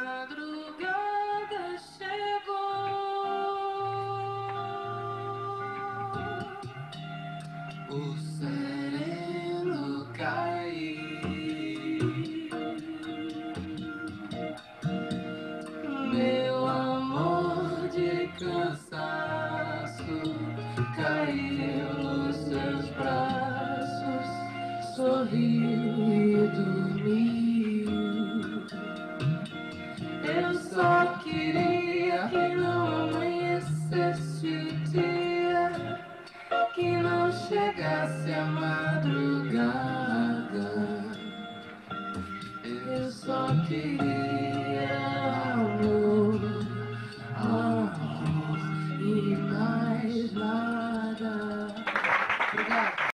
madrugada chegou, o sereno caiu. Meu amor de cansaço caiu nos seus braços, sorriu e dormiu. só queria que não amanhecesse o dia, que não chegasse a madrugada. Eu só queria amor, amor e mais nada. Obrigado.